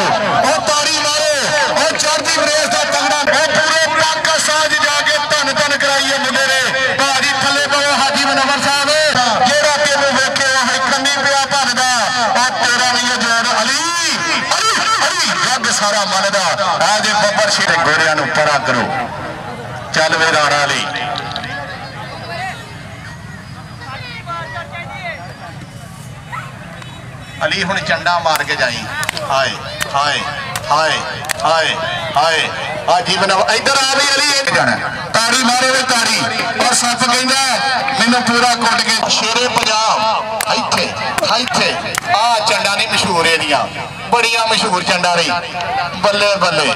ਮਾਰੋ। ਉਹ ਤਾੜੀ ਮਾਰੋ। ਉਹ ਚੜ੍ਹਦੀ ਬਰੇਸ ਦਾ ਤਗੜਾ ਉਹ ਪੂਰੇ ਪਾਕਿਸਤਾਨ ਜਾ ਕੇ ਧੰਨ ਧੰਨ ਕਰਾਈਏ ਮੁੰਡੇ ਨੇ ਭਾਜੀ ਥੱਲੇ ਪਵੇ ਹਾਜੀ ਮਨਵਰ ਸਾਹਿਬ। ਜਿਹੜਾ ਤੈਨੂੰ ਵੇਖੇ ਉਹ ਪਿਆ ਭੰਨਦਾ ਉਹ ਤੇਰਾ ਨਹੀਂ ਇਹ ਜੋੜ ਅਲੀ। ਅਲੀ ਅਲੀ ਰੱਬ ਸਾਰਾ ਮੰਨਦਾ। ਆ ਜੇ ਬੱਬਰ ਸ਼ੇਰੇ ਗੋਰਿਆਂ ਨੂੰ ਪਰਾ ਕਰੋ। ਚੱਲ ਵੇ ਰਾਣਾ ਅਲੀ। ਅਲੀ ਹੁਣ ਚੰਡਾ ਮਾਰ ਕੇ ਜਾਈ। ਹਾਏ। ਹਾਏ ਹਾਏ ਹਾਏ ਹਾਏ। ਆ ਜੀਵਨ ਇੱਧਰ ਆ ਵੀ ਅਲੀ ਜਾਣਾ। ਤਾੜੀ ਮਾਰੇ ਵੇ ਤਾੜੀ। ਔਰ ਸੱਪ ਕਹਿੰਦਾ, ਮੈਨੂੰ ਪੂਰਾ ਕੁੱਟ ਕੇ ਸ਼ੇਰੇ ਪੰਜਾਬ ਇੱਥੇ ਇੱਥੇ। ਆ ਚੰਡਾ ਨਹੀਂ ਮਸ਼ਹੂਰ ਇਹਦੀਆਂ। ਬੜੀਆਂ ਮਸ਼ਹੂਰ ਚੰਡਾ ਰਹੀ। ਬੱਲੇ ਬੱਲੇ।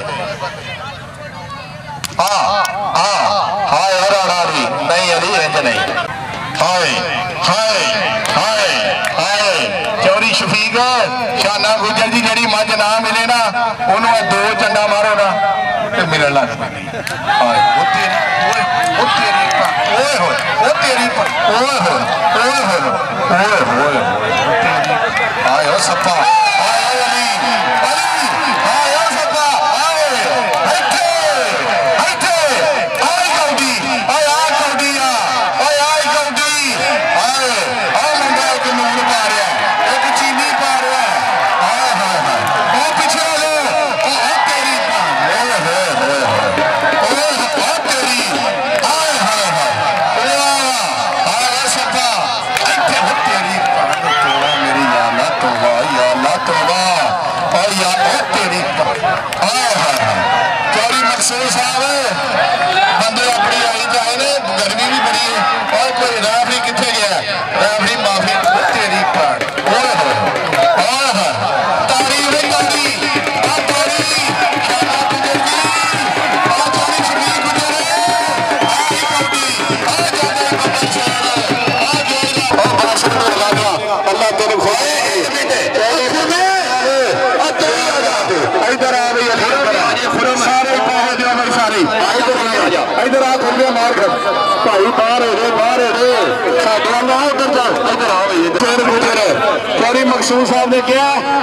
ਆ ਆ ਹਾਏ, ਹਰਾੜਾ ਨਹੀਂ ਅਲੀ ਇੰਜ ਨਹੀਂ। ਹਾਏ ਹਾਏ ਸ਼ਫੀਕ ਸ਼ਾਨਾ ਗੁਜਰ ਜੀ ਜਿਹੜੀ ਮੱਝ ਨਾ ਮਿਲੇ ਨਾ, ਉਹਨੂੰ ਇਹ ਦੋ ਚੰਡਾ ਮਾਰੋ ਨਾ ਤੇ ਮਿਲਣ ਲੱਗ ਪੈਂਦੀ ਹਾਏ ਉਹ ਤੇਰੀ, ਓਏ, ਉਹ ਤੇਰੀ ਓਏ ਹੋਏ, ਉਹ ਤੇਰੀ ਓਏ ਹੋਏ ਓਏ ਹੋਏ ਓਏ ਹੋਏ ਹਾਏ। ਉਹ ਸੱਪਾ। ਚੋਰੀ ਸਾਹਿਬ। ਬੰਦੇ ਆਪਣੀ ਆਈ ਜਾਏ ਨੇ ਗਰਮੀ ਵੀ ਬੜੀ ਹੈ। ਓਏ ਕੋਈ ਰਾਹ ਇਧਰ ਮਾਰ ਕਰ ਭਾਈ, ਬਾਹਰ ਹੋ ਗਏ ਬਾਹਰ ਹੋ ਗਏ ਸਾਡੇ ਨਾਲ ਉਧਰ ਜਾ ਇਧਰ ਆ ਬਈ। ਇਧਰ ਗੁਜਰ। ਸਾਹਿਬ ਨੇ ਕਿਹਾ